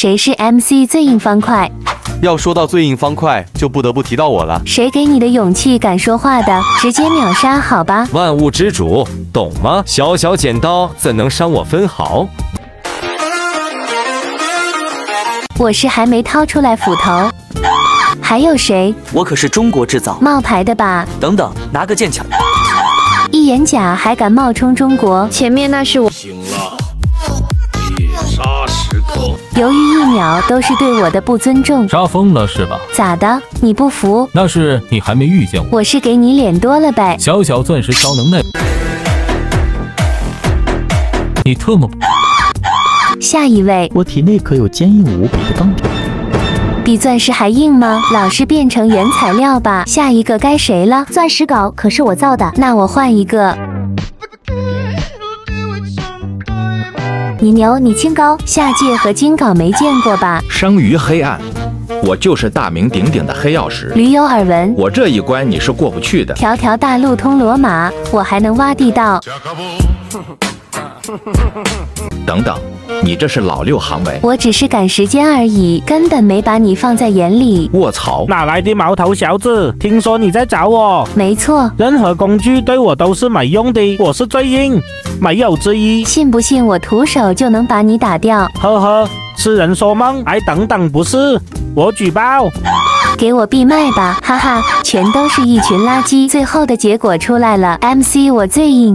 谁是 MC 最硬方块？要说到最硬方块，就不得不提到我了。谁给你的勇气敢说话的？直接秒杀好吧？万物之主，懂吗？小小剪刀怎能伤我分毫？我是还没掏出来斧头。还有谁？我可是中国制造冒牌的吧？等等，拿个剑抢！一眼假还敢冒充中国？前面那是我。行了，刻。犹豫一秒都是对我的不尊重。杀疯了是吧？咋的？你不服？那是你还没遇见我。我是给你脸多了呗。小小钻石超能耐。你特么。下一位。我体内可有坚硬无比的钢铁。比钻石还硬吗？老是变成原材料吧。下一个该谁了？钻石镐可是我造的，那我换一个。你牛，你清高。下界和金镐没见过吧？生于黑暗，我就是大名鼎鼎的黑曜石。驴有耳闻，我这一关你是过不去的。条条大路通罗马，我还能挖地道。等等，你这是老六行为。我只是赶时间而已，根本没把你放在眼里。卧槽！哪来的毛头小子？听说你在找我？没错，任何工具对我都是没用的，我是最硬，没有之一。信不信我徒手就能把你打掉？呵呵，痴人说梦。哎，等等，不是，我举报。给我闭麦吧，哈哈，全都是一群垃圾。最后的结果出来了，MC 我最硬。